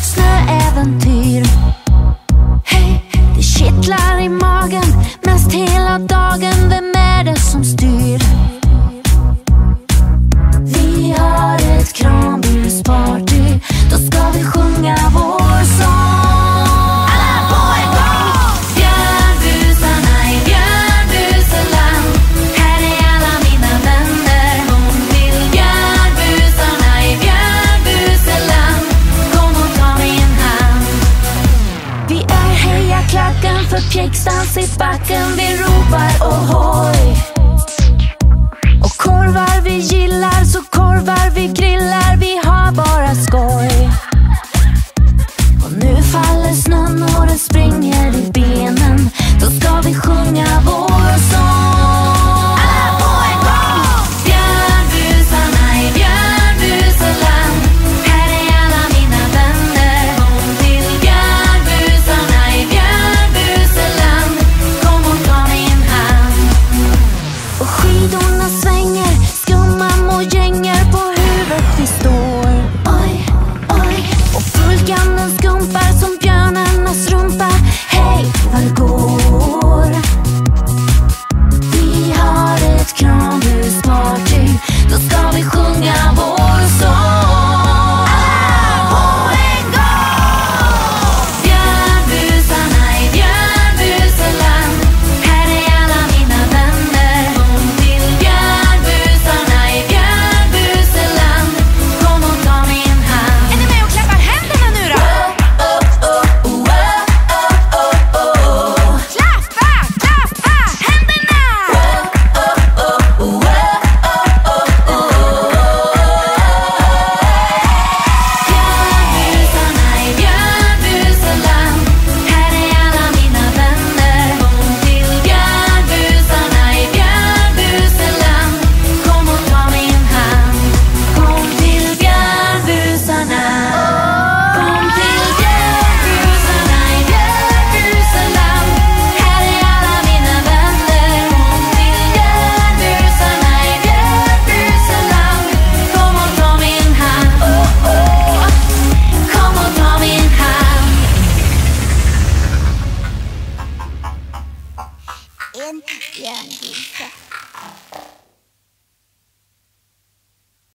vårt snöäventyr hej! Det kittlar i magen mest hela dagen Vem är det som styr? klacken för pjäxan sitt backen. Vi ropar ohoj. 眼睛下